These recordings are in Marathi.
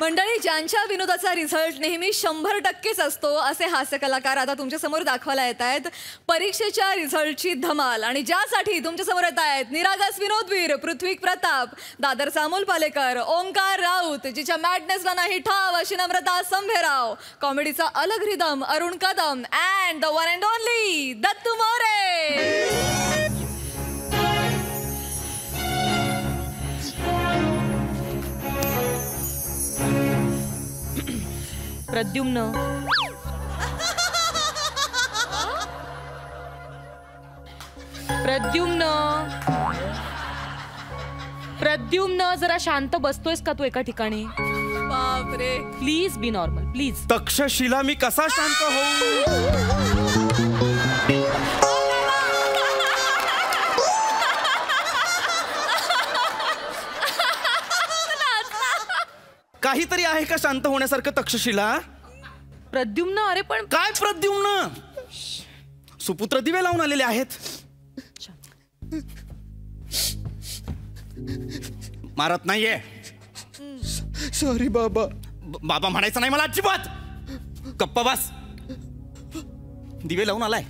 मंडळी ज्यांच्या विनोदाचा रिझल्ट नेहमी शंभर टक्केच असतो असे हास्य कलाकार आता तुमच्यासमोर दाखवायला येत आहेत. परीक्षेच्या रिझल्टची धमाल आणि ज्यासाठी तुमच्यासमोर येत आहेत निरागस विनोदवीर पृथ्वी प्रताप दादर सामोल पालेकर ओंकार राऊत जिच्या मॅडनेसला नाही ठाव अशी नम्रता संभेराव कॉमेडीचा अलग rhythm Arun Kadam and the one and only Dattu More. Pradyumna. Pradyumna. Pradyumna जरा शांत बसतोयस का तू एका ठिकाणी? बापरे. Please be normal please Takshashila मी कसा शांत होऊ? काहीतरी आहे का शांत होण्यासारखं तक्षशिला? प्रद्युम्न? अरे पण काय प्रद्युम्न? सुपुत्र दिवे लावून आलेले आहेत. मारत नाहीये. सॉरी बाबा. बाबा म्हणायचं नाही मला अजिबात. गप्प बस. दिवे लावून आलाय.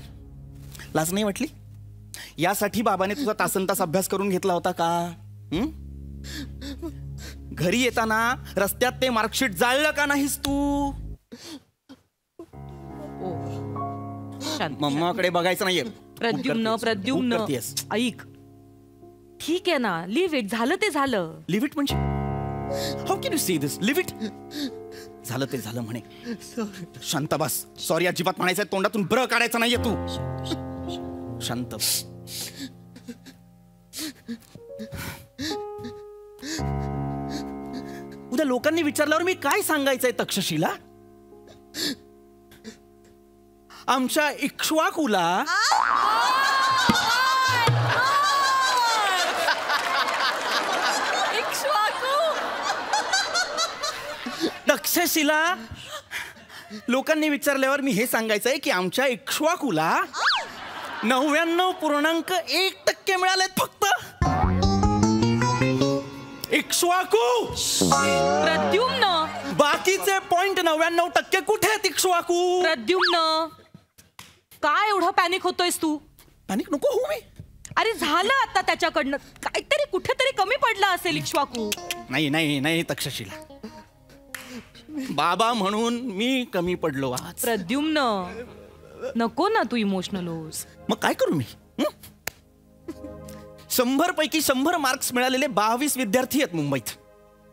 लाज नाही वाटली? यासाठी बाबाने तुझा तासन तास अभ्यास करून घेतला होता का? हं? घरी येताना रस्त्यात ते मार्कशीट जाळलं का नाहीस तू? मम्माकडे बघायचं नाहीये. प्रद्युम्न प्रद्युम्न. ऐक. ठीक आहे ना लिव्ह इट झालं ते झालं. लिव्ह इट म्हणजे? How can you see this leave it झालं ते झालं म्हणे. शांत बस. सॉरी अजिबात म्हणायचं तोंडातून ब्र काढायचं नाहीये तू. शांत उद्या लोकांनी विचारल्यावर मी काय सांगायचंय तक्षशिला? आमच्या इक्ष्वाकुला इक्ष्वाकू तक्षशिला लोकांनी विचारल्यावर मी हे सांगायचंय की आमच्या इक्ष्वाकुला नव्याण्णव पूर्णांक एक टक्के मिळालेत फक्त. इक्ष्वाकू प्रद्युम्न. बाकीचे पॉइंट नव्याण्णव टक्के कुठे आहेत इक्ष्वाकू प्रद्युम्न. काय एवढं पॅनिक होतोयस तू? पॅनिक नको होऊ मी. अरे झालं आता त्याच्याकडनं. काहीतरी कुठेतरी कमी पडला असेल इक्ष्वाकू नाही नाही नाही तक्षशिला. बाबा म्हणून मी कमी पडलो आज. प्रद्युम्न. नको ना तू इमोशनल होस मग काय करू मी? हं? शंभर पैकी शंभर मार्क्स मिळालेले बावीस विद्यार्थी आहेत मुंबईत.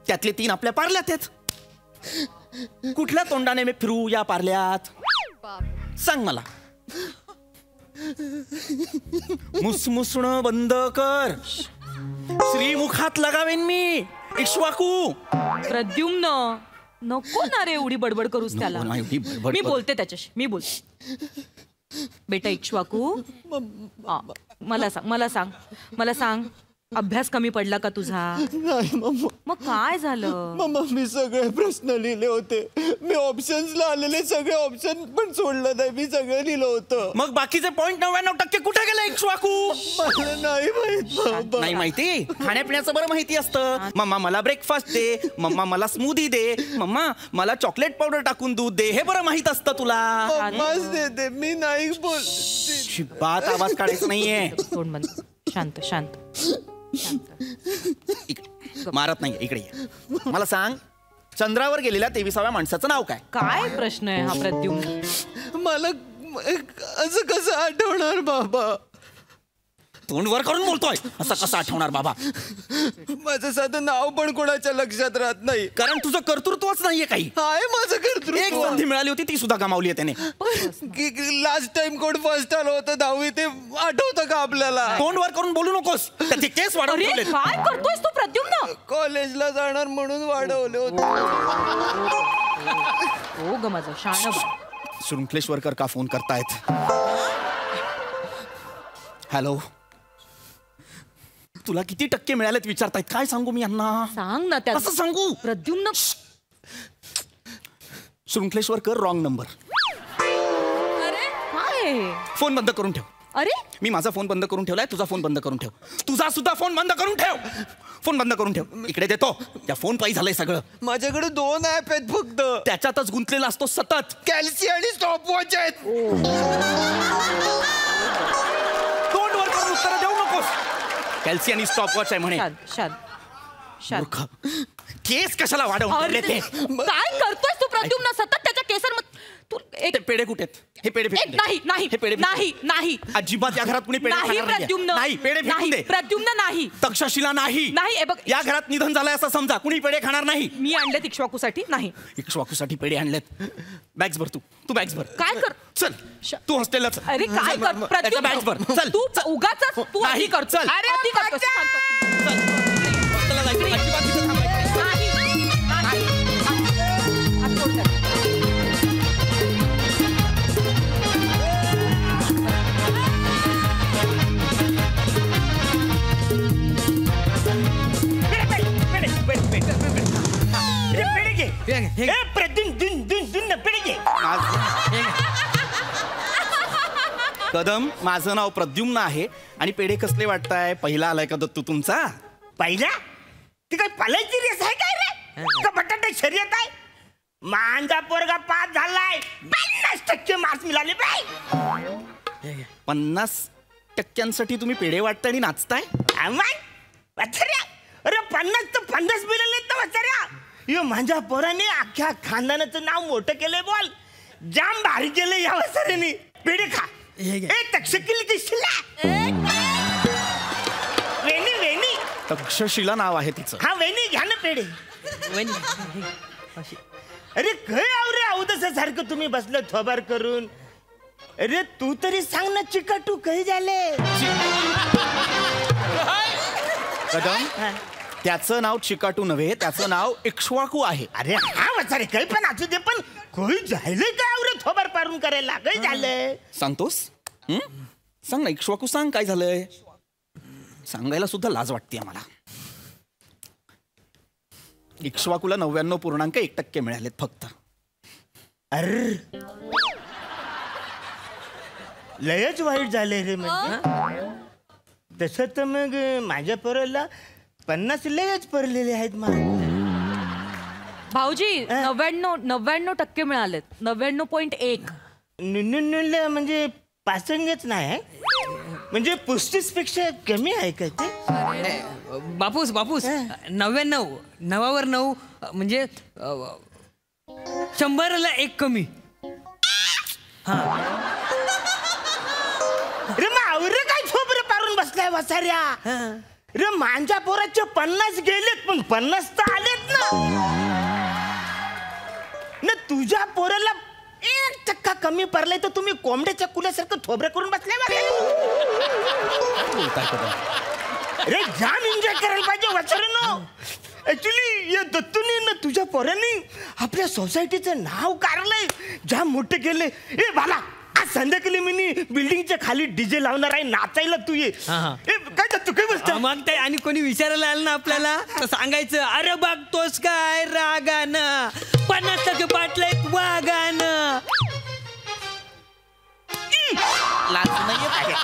त्यातले तीन आपल्या पार्ल्यात आहेत. कुठल्या तोंडाने मी फिरू या पार्ल्यात? सांग मला. मुसमुसणं बंद कर. श्रीमुखात लगावेन मी. इक्ष्वाकू. प्रद्युम्न. नको ना रे एवढी बडबड करूस त्याला. मी. बोलते त्याच्याशी. मी बोलते बेटा इक्ष्वाकू. मला सांग मला सांग मला सांग. अभ्यास कमी पडला का तुझा? नाही मम्मा मग काय झालं? मम्मा मी सगळे प्रश्न लिहिले होते. मी ऑप्शन्सला आलेले सगळे ऑप्शन पण सोडलं नाही. मी सगळं लिहिलं होतं. मग बाकीचे पॉईंट नव्याण्णव टक्के कुठे गेले मला नाही माहीत बाबा नाही माहिती? खाण्यापिण्याचं बरं माहिती असतं. मम्मा मला ब्रेकफास्ट दे. मम्मा मला स्मूदी दे. मम्मा मला चॉकलेट पावडर टाकून दूध दे. हे बरं माहीत असतं तुला. मम्माच देते मी नाही बोल बात आवाज काढायचा नाहीये. तोंड बंद शांत शांत शांत. इकडे. मारत नाही इकडे ये. मला सांग चंद्रावर गेलेल्या तेविसाव्या माणसाचं नाव काय काय प्रश्न आहे हा प्रद्युम्न मला असं कसं आठवणार बाबा तोंड वर करून बोलतोय. असं कसं आठवणार बाबा? माझं साधं नाव पण कोणाच्या लक्षात राहत नाही. कारण तुझं कर्तृत्वच नाहीये काही. आहे माझं एक कर्तृत्व संधी मिळाली होती ती सुद्धा गमावली आहे त्याने. लास्ट टाइम कोण फर्स्ट आलं होतं दहावी ते आठवतं का आपल्याला? तोंड वर करून बोलू नकोस. त्याचे केस वाढवून अरे ठेवलेत. काय करतोयस तू प्रद्युम्न? कॉलेजला जाणार म्हणून वाढवले होते. हो ग माझं शाण शृंखलेश्वरकर का फोन करतायत? हॅलो तुला किती टक्के मिळालेत विचारतायत? काय सांगू मी यांना? सांग ना त्या कसं सांगू? प्रद्युम्न शृंखलेश्वरकर रॉंग नंबर अरे काय? फोन बंद करून ठेव. अरे? मी माझा फोन बंद करून ठेवलाय तुझा फोन बंद करून ठेव. तुझा सुद्धा फोन बंद करून ठेव. फोन बंद करून ठेव. इकडे देतो. त्या फोन पायी झालंय सगळं. माझ्याकडे दोन ऍप आहेत फक्त. त्याच्यातच गुंतलेला असतो सतत. कॅल्सी आणि स्टॉपवॉच आहेत तोंड वर करून उत्तर देऊ नकोस कॅल्सी आणि स्टॉपवॉच आहे म्हणे. मूर्ख. केस कशाला वाढवून अरे, ठेवले ते? काय करतोय तू प्रद्युम्न? सतत त्याच्या केसर तू एक ते पेढे कुठे आहेत? हे पेढे फेकून दे. नाही नाही हे पेढे फेकून नाही दे. नाही. अजिबात या घरात कुणी पेढे नाही खाणार नाहीये. प्रद्युम्न. नाही पेढे फेकून नाही दे. प्रद्युम्न नाही. तक्षशिला नाही. नाही, हे बघ. या घरात निधन झालंय असं समजा. कुणी पेढे खाणार नाही. मी आणले इक्ष्वाकूसाठी नाही. इक्ष्वाकूसाठी पेढे आणलेत. बॅग्स भर तू. तू बॅग्स भर. काय कर? चल. तू हॉस्टेलला चल. अरे काय चल, कर त्याच्या बॅग्स भर. चल. तू उगाच तू नाही, अति करतो चल. अरे अति करतोस, तू शांत. हॉस्टेलला जायचं. अजिबात तिथं कदम. माझं नाव प्रद्युम्न आहे. आणि पेढे कसले वाटताय? पहिला आलाय का दत्तू तुमचा? पहिला? ती काय पालायची रेस आहे काय रे? का बटाटे शर्यत आहे? माझा पोरगा पास झालाय. पन्नास टक्के मार्क्स मिळाले बाय पन्नास टक्क्यांसाठी तुम्ही पेढे वाटताय आणि नाचताय? अरे पन्नास तर पन्नास मिळाले तर वाचऱ्या. यो माझ्या पोराने अख्ख्या खानदानाचं नाव मोठं केलंय बोल. जाम भारी केलं या वसऱ्याने पेढे खा. किशिला वेणी वेणी तक्षशिला नाव आहे तिचं हा वेणी घ्या ना पेढे अरे काय आव रे अवदस सारखं तुम्ही बसलं थोबार करून अरे तू तरी सांग ना चिकाटू काही झाले कदम त्याचं नाव चिकाटू नव्हे त्याचं नाव इक्ष्वाकू आहे. अरे हा वचारे काही पण असू दे पण काही झालंय काय आव रे थोबार पारून करायला? काही झालंय. सांगतोस? हं? सांग ना इक्ष्वाकू सांग काय झालंय. सांगायला सुद्धा लाज वाटते मला इक्ष्वाकूला नव्याण्णव पूर्णांक एक टक्के मिळालेत फक्त. अर. लयच वाईट झालंय रे म्हणजे. तसं तर मग माझ्या पोराला पन्नास लयच पडलेले आहेत मग भाऊजी नव्याण्णव नव्याण्णव टक्के मिळालेत. नव्याण्णव पॉईंट एक. नुनुनुला म्हणजे पासंगच नाही आहे? म्हणजे पस्तीसपेक्षा कमी आहे का ते? बापूस बापूस. नव्याण्णव नवावर नऊ म्हणजे अ, शंभरला एक कमी. रे मावर काय छोबर पारून बसलाय वसाऱ्या? रे माझ्या पोराचे पन्नास गेलेत पण पन्नास तर आलेत ना. न तुझ्या पोराला एक टक्का कमी पडलाय तर तुम्ही कोंबड्याच्या कुल्यासारखं थोबरं करून कदम अरे जाम एन्जॉय करायला पाहिजे वचरनो ऍक्च्युली या दत्तूने ना तुझ्या पोरांनी आपल्या सोसायटीचं नाव काढलंय. जाम मोठं केलंय ए बाला आज संध्याकाळी मी बिल्डिंगच्या खाली डीजे लावणार आहे नाचायला तू ये. ए दत्तू काय बसत मग ते आणि कोणी विचारायला आलं ना आपल्याला तर सांगायचं अरे बघतोस काय रागानं पन्नास टक्के बाटलेत वागानं लाज नाहीये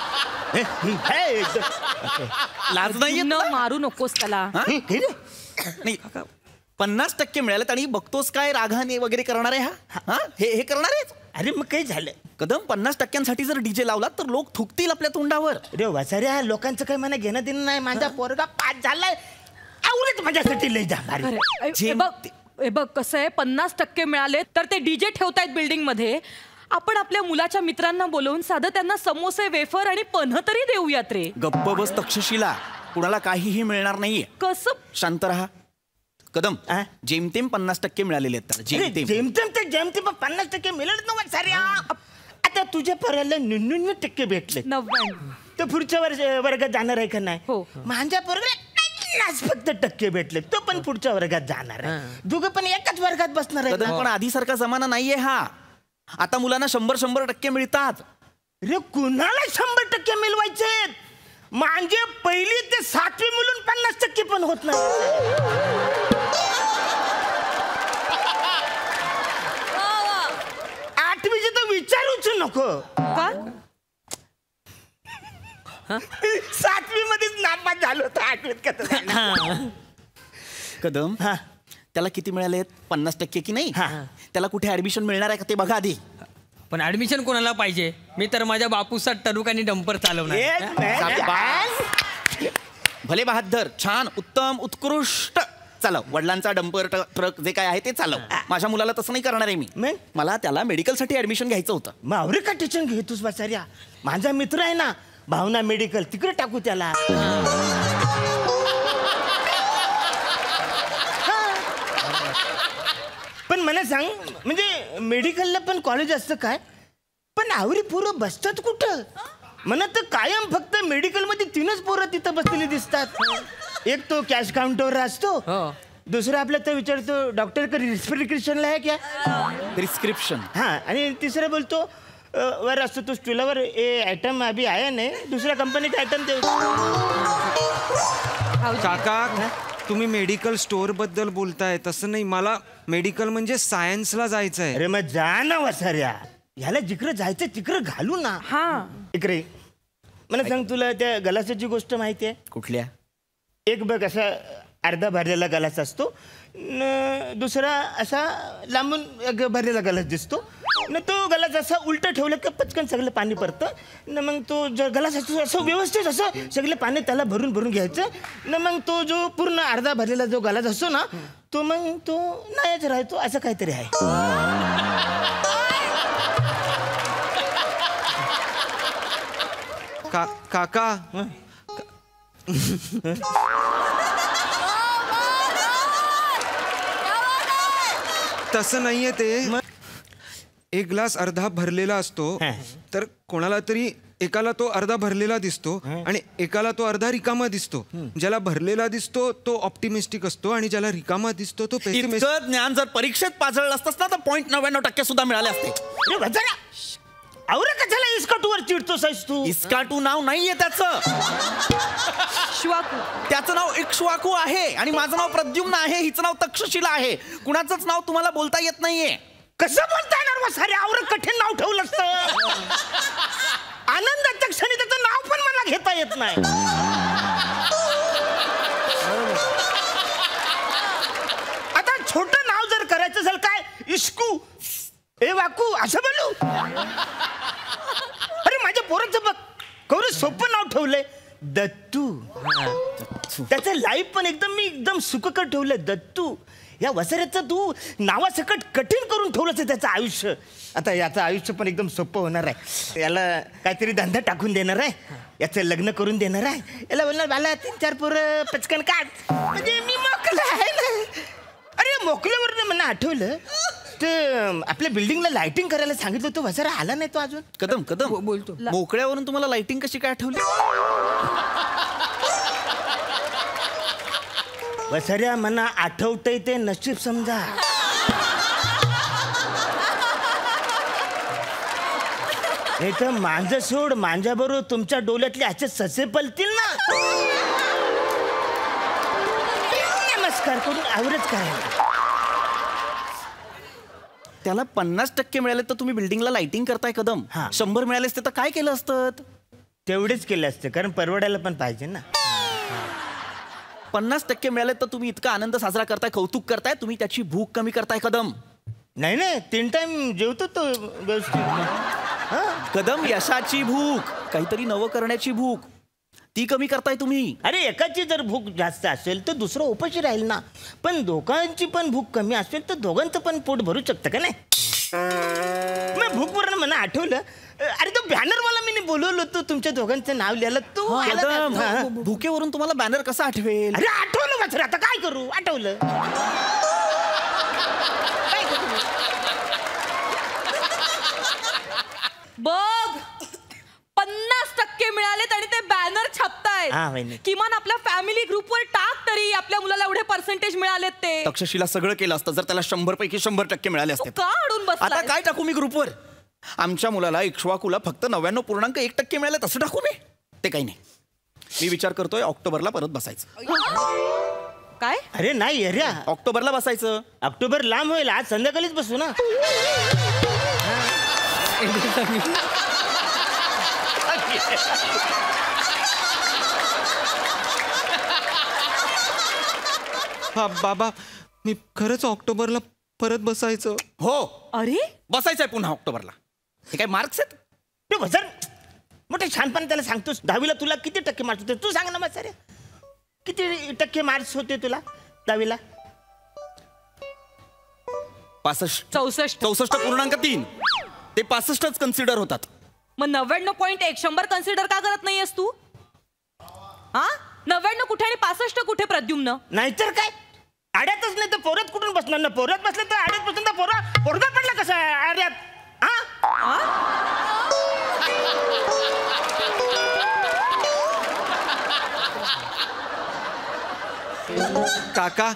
लाज नाहीये न मारू नकोस त्याला. नाही पन्नास टक्के मिळालेत आणि बघतोस काय रागाने वगैरे करणार आहे हा? हा? हे हे करणार आहे अरे मग काय झालं? कदम पन्नास टक्क्यांसाठी जर डीजे लावला तर लोक थुकतील आपल्या तोंडावर. अरे वसाऱ्या लोकांचं काही मला घेणं देणं नाही. माझा पोरगा पास झालाय. आवडत माझ्यासाठी लय जा भारी. अरे, ए- जे- हे बघ हे बघ कसं आहे पन्नास टक्के मिळाले तर ते डीजे ठेवतायत बिल्डिंगमध्ये आपण आपल्या मुलाच्या मित्रांना बोलवून साधं त्यांना समोसे वेफर आणि पन्ह तरी देऊयात रे. गप्प बस तक्षशिला. कुणाला काहीही मिळणार नाहीये. कसं? शांत रहा. कदम? जेमतेम पन्नास टक्के मिळालेले आहेत अरे जेमतेम. जेमतेम ते जेमतेम पन्नास टक्के मिळत ना आता तुझ्या पोराला निन्याण्णव टक्के भेटले. नव्याण्णव. तर पुढच्या वर्ष वर्गात जाणार आहे का नाही? हो. माझ्या पन्नास फक्त टक्के भेटले. तो पण पुढच्या वर्गात जाणार आहे. दोघं पण एकाच वर्गात बसणार आहे कदम पण आधीसारखा जमाना नाहीये हा. आता मुलांना शंभर शंभर टक्के मिळतात. अरे कुणाला शंभर टक्के मिळवायचे? म्हणजे पहिली ते सातवी मिळून पन्नास टक्के पण होत नाही. नको. का? सातवी मध्येच नापास झालो होतो आठवीत कसं कदम हा. त्याला किती मिळाले पन्नास टक्के की नाही? हा. त्याला कुठे ऍडमिशन मिळणार आहे का ते बघा आधी. पण ऍडमिशन कोणाला पाहिजे? मी तर माझ्या बापूसा टरूक आणि डंपर चालवणार. भले बहादर छान उत्तम उत्कृष्ट. चालव. वडिलांचा डंपर ट्रक जे काय आहे ते चालव. माझ्या मुलाला तसं नाही करणार आहे मी. मग? मला त्याला मेडिकलसाठी ऍडमिशन घ्यायचं होतं. मावरे का टिचन घेतोस बसाऱ्या? माझा मित्र आहे ना भावना मेडिकल तिकडे टाकू त्याला. पण मला सांग म्हणजे मेडिकलला पण कॉलेज असतं काय? पण आवरी पोरं बसतात कुठं? मला तर कायम फक्त मेडिकलमध्ये तीनच पोरं तिथं बसलेली दिसतात. एक तो कॅश काउंटरवर असतो हो. दुसरा आपला तर विचारतो डॉक्टर का रिस्पिरिक्रिप्शनला आहे क्या? प्रिस्क्रिप्शन हा आणि तिसरा बोलतो वर असतो तो स्टुलावर ए आयटम अभी आया नाही. दुसऱ्या कंपनीचा आयटम देऊ. काका तुम्ही मेडिकल स्टोअरबद्दल बोलताय तसं नाही मला मेडिकल म्हणजे सायन्सला जायचं आहे अरे मग जा ना वसाऱ्या. ह्याला जिकडं जायचं तिकडं घालू ना. हा. इकडे मला सांग तुला त्या गलासाची गोष्ट माहिती आहे? कुठल्या? एक बघ असा अर्धा भरलेला गलास असतो. न दुसरा असा लांबून भरलेला गलास दिसतो. न तो गलास असा उलट ठेवला की पटकन सगळं पाणी पडतं. न मग तो जो गलास असतो असं व्यवस्थित असं सगळं पाणी त्याला भरून भरून घ्यायचं. न मग तो जो पूर्ण अर्धा भरलेला जो गलास असतो ना तो मग तो नाहीच राहतो असं काहीतरी आहे. का काका? तसं नाहीये ते. एक ग्लास अर्धा भरलेला असतो. तर कोणाला तरी एकाला तो अर्धा भरलेला दिसतो आणि एकाला तो अर्धा रिकामा दिसतो. ज्याला भरलेला दिसतो तो ऑप्टिमिस्टिक असतो आणि ज्याला रिकामा दिसतो तो ज्ञान जर परीक्षेत पाजळलं असतंस ना तर पॉईंट नव्याण्णव टक्के सुद्धा मिळाले असते. अरे कशाला इस्कटवर चिडतोस आहेस तू? इस्काटू नाव नाहीये त्याचं. शिवाकू त्याचं नाव इक्ष्वाकू आहे आणि माझं नाव प्रद्युम्न आहे हिचं नाव तक्षशिला आहे. कुणाचंच नाव तुम्हाला बोलता येत नाहीये. कसं बोलता येणार मग सारे? आवर कठीण नाव ठेवलं असतं. आनंदाच्या क्षणी त्याचं नाव पण मला घेता येत नाही. आता छोट नाव जर करायचं असेल काय? इश्कू ए वाकू असं बोलू? अरे माझ्या पोराचं बघ. कवरे सोपं नाव ठेवलंय. दत्तू. त्याचं लाईफ पण एकदम मी एकदम सुखकर ठेवलं दत्तू. या वसऱ्याचं तू नावासकट कठीण करून ठेवलंच त्याचं आयुष्य. आता याचं आयुष्य पण एकदम सोपं होणार आहे. याला काहीतरी धंदा टाकून देणार आहे. याचं लग्न करून देणार आहे. याला बोलणार मला तीन चार पोरं पचकन काढ. म्हणजे मी मोकलं आहे ना. अरे मोकल्यावर मला आठवलं ते आपल्या बिल्डिंगला लाइटिंग करायला सांगितलं होतं. वसारा आला नाही तो अजून. कदम कदम. बोलतो. मोकळ्यावरून तुम्हाला लाइटिंग कशी काय आठवली? वसऱ्या मना आठवतंय ते नशीब समजा. नाही तर मांज सोड मांजाबरोबर तुमच्या डोल्यातले असे ससे पलतील ना. नमस्कार करून आवरच करायला. त्याला पन्नास टक्के मिळाले तर तुम्ही बिल्डिंगला लाइटिंग करताय कदम. हा. शंभर मिळाले असते तर काय केलं असतं? तेवढेच केले असते कारण परवडायला पण पाहिजे ना. पन्नास टक्के मिळाले तर तुम्ही इतका आनंद साजरा करताय कौतुक करताय तुम्ही त्याची भूक कमी करताय कदम. नाही नाही तीन टाइम जेवतो तो व्यवस्थित. कदम यशाची भूक काहीतरी नवं करण्याची भूक. ती कमी करताय तुम्ही. अरे एकाची जर भूक जास्त असेल तर दुसरं उपाशी राहील ना. पण दोघांची पण भूक कमी असेल तर दोघांचं पण पोट भरू शकतं का नाही? मग भूक वरून मला आठवलं. अरे तो बॅनर मला मी बोलवलं होतं. तुमच्या दोघांचं नाव लिहिलं तू आला हा. भुकेवरून तुम्हाला बॅनर कसा आठवेल? अरे आठवलं मात्र आता काय करू? आठवलं? बघ टक्के मिळालेत आणि ते बॅनर छापतायत. हा. किमान आपल्या फॅमिली ग्रुपवर टाक तरी आपल्या मुलाला एवढे पर्सेंटेज मिळालेत ते. तक्षशिला सगळं केलं असतं जर त्याला शंभर पैकी शंभर टक्के मिळाले असते. का अडून आता बसला काय टाकू मी ग्रुपवर आमच्या मुलाला इक्ष्वाकूला फक्त नव्याण्णव पूर्णांक एक टक्के मिळाले तसं टाकू मी? ते काही नाही. मी विचार करतोय ऑक्टोबरला परत बसायचं. काय? अरे नाही अरे. ऑक्टोबरला बसायचं. ऑक्टोबर लांब होईल आज संध्याकाळीच बसू ना. हा बाबा मी खरंच ऑक्टोबरला परत बसायचं. हो. अरे? बसायचंय पुन्हा ऑक्टोबरला. हे काय मार्क्स आहेत? तू वजन मोठे छानपणे त्याला सांगतोस दहावीला तुला किती टक्के मार्क्स होते? तू सांग ना मग किती टक्के मार्क्स होते तुला दहावीला? पासष्ट. चौसष्ट. चौसष्ट पूर्णांक तीन. ते पासष्टच कन्सिडर होतात. मग नव्याण्णव पॉईंट एक शंभर कन्सिडर का करत नाहीयेस तू? हा? नव्याण्णव कुठे आणि पासष्ट कुठे प्रद्युम्न? नाहीतर काय? आड्यातच नाही तर पोरत कुठून बसणार? ना पोरत बसलं तर आड्यात बसून तर पोरा पोरगा पडला कसा आड्यात? हा? काका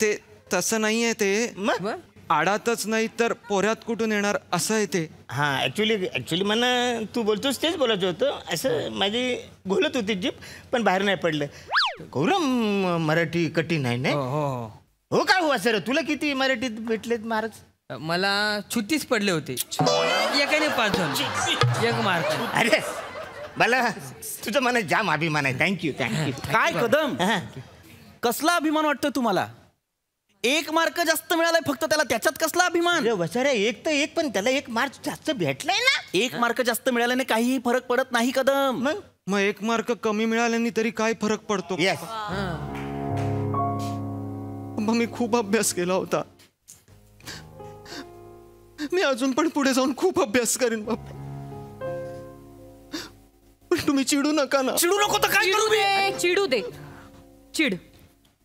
ते तसं नाहीये ते. मग? आडातच नाही तर पोऱ्यात कुठून येणार असं आहे ते? हा ऍक्च्युली ऍक्च्युली मला तू बोलतोस तेच बोलायचं होतं. असं माझी घोलत होती जीप पण बाहेर नाही पडलं. गौरव मराठी कठीण आहे नाही? हो हो काय हो सर? तुला किती मराठीत भेटलेत हो मला छुट्टीच पडले होते. एकाने पाच झाले एक मार्क. अरे मला तुझं मला जाम अभिमान आहे. थँक्यू थँक्यू काय कदम? कसला अभिमान वाटतोय तुम्हाला? एक मार्क जास्त मिळालाय फक्त त्याला. त्याच्यात कसला अभिमान? वसाऱ्या एक तर एक पण त्याला एक मार्क जास्त भेटलाय ना. एक मार्क जास्त मिळाल्याने काहीही फरक पडत नाही कदम. मग? मग एक मार्क कमी मिळाल्याने तरी काय फरक पडतो? मग मी खूप अभ्यास केला होता. मी अजून पण पुढे जाऊन खूप अभ्यास करेन बाबा पण तुम्ही चिडू नका ना. चिडू नको तर काय चिडू करू मी? दे चिडू दे. चिड.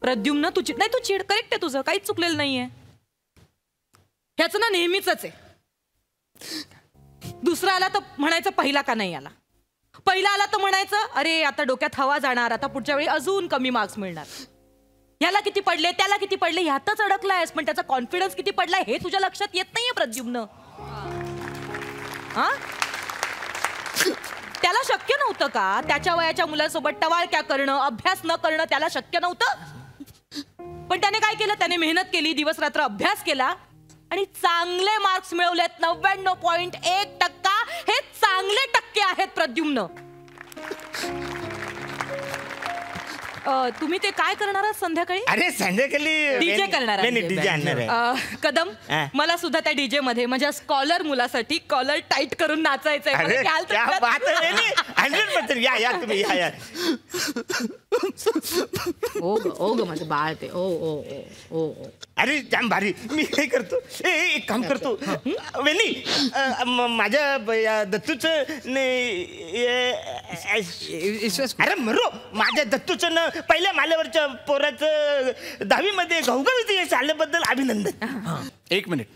प्रद्युम्न तू चिड नाही तू चिड करेक्ट आहे तुझं. काहीच चुकलेलं नाहीये. ह्याचं ना नेहमीच आहे. दुसरा आला तर म्हणायचं पहिला का नाही आला? पहिला आला तर म्हणायचं अरे आता डोक्यात हवा जाणार आता पुढच्या वेळी अजून कमी मार्क्स मिळणार. ह्याला किती पडले त्याला किती पडले ह्यातच अडकलायस पण त्याचा कॉन्फिडन्स किती पडलाय हे तुझ्या लक्षात येत नाहीये प्रद्युम्न. हा? त्याला शक्य नव्हतं का? त्याच्या वयाच्या मुलांसोबत टवाळक्या करणं अभ्यास न करणं त्याला शक्य नव्हतं? पण त्याने काय केलं? त्याने मेहनत केली दिवस रात्र अभ्यास केला आणि चांगले मार्क्स मिळवलेत. नव्याण्णव पॉइंट एक टक्का. हे चांगले टक्के आहेत प्रद्युम्न. अं, तुम्ही ते काय करणार आहात संध्याकाळी? अरे संध्याकाळी डीजे करणार नाही डीजे आणणार आहे. अं, कदम हा. मला सुद्धा त्या डीजे मध्ये माझ्या स्कॉलर मुलासाठी कॉलर टाईट करून नाचायचंय. मला अरे घ्याल तर क्या. बात आहे या या तुम्ही या या. ओ ग ओ ग माझं बाळ ते. ओ ओ ओ ओ ओ. अरे जाम भारी. मी हे करतो. ए ए, एक काम करतो. अ, म- माझ्या ब- या दत्तूचं ने- ए- विश्वास अरे मरो माझ्या दत्तूचं न पहिल्या माल्यावरच्या पोराचं दहावीमध्ये घवघवीत यश आल्याबद्दल अभिनंदन. एक मिनिट.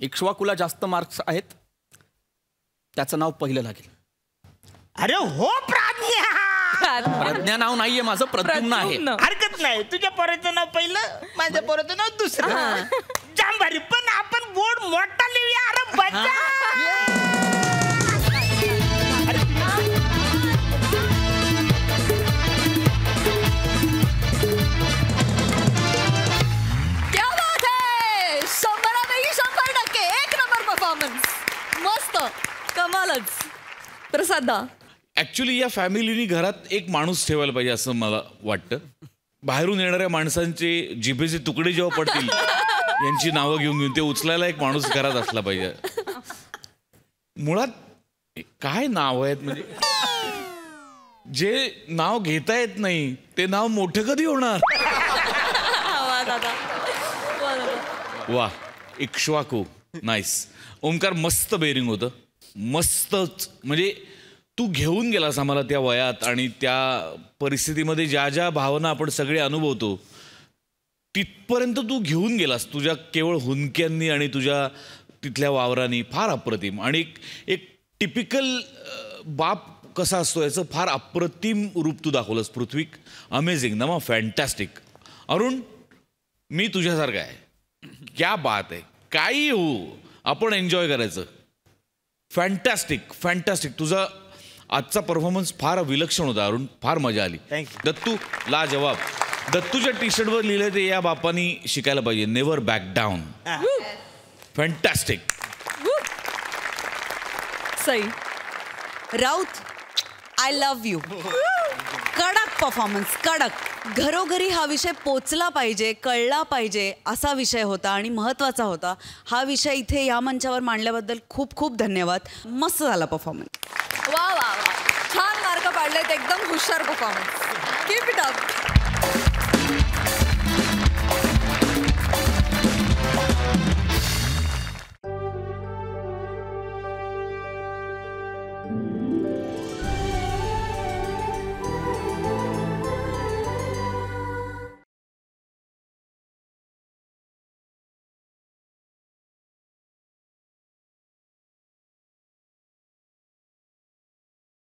इक्ष्वाकुला जास्त मार्क्स आहेत त्याचं नाव पहिलं लागेल. अरे हो प्राज्ञा! प्रज्ञा नाव नाहीये माझं प्रद्युम्न आहे. हरकत नाही. तुझ्या पोराचं नाव पहिलं माझ्या पोराचं नाव दुसरं. जाम भारी पण आपण बोर्ड मोठा लिहूया. अरे बच्चा! प्रसाद दा ऍक्च्युली या फॅमिलीनी घरात एक माणूस ठेवायला पाहिजे असं मला वाटतं. बाहेरून येणाऱ्या माणसांचे जिभेचे तुकडे जेव्हा पडतील यांची नावं घेऊन घेऊन ते उचलायला एक माणूस घरात असला पाहिजे. मुळात काय नाव आहेत म्हणजे? जे नाव घेता येत नाही ते नाव मोठं कधी होणार? वा इक्ष्वाकू. नाईस ओंकार मस्त बेरिंग होतं. मस्तच. म्हणजे तू घेऊन गेलास आम्हाला त्या वयात आणि त्या परिस्थितीमध्ये ज्या ज्या भावना आपण सगळे अनुभवतो तिथपर्यंत तू घेऊन गेलास. तुझ्या केवळ हुंक्यांनी आणि तुझ्या तिथल्या वावरांनी फार अप्रतिम. आणि एक एक टिपिकल बाप कसा असतो याचं फार अप्रतिम रूप तू दाखवलंस पृथ्वीक. अमेझिंग नमा फॅन्टॅस्टिक अरुण मी तुझ्यासारखा आहे. क्या बात आहे. काही हो आपण एन्जॉय करायचं. फॅन्टॅस्टिक फॅन्टॅस्टिक तुझा आजचा परफॉर्मन्स फार विलक्षण होता अरुण. फार मजा आली. दत्तू ला जवाब दत्तूच्या टी शर्टवर लिहिलं ते या बापानी शिकायला पाहिजे. Never back down fantastic Sai. Raut I love you कडक परफॉर्मन्स कडक. घरोघरी हा विषय पोचला पाहिजे कळला पाहिजे असा विषय होता आणि महत्त्वाचा होता. हा विषय इथे या मंचावर मांडल्याबद्दल खूप खूप धन्यवाद. मस्त झाला परफॉर्मन्स वा वा. पाडलेत एकदम हुशार परफॉर्मन्स कीप इट अप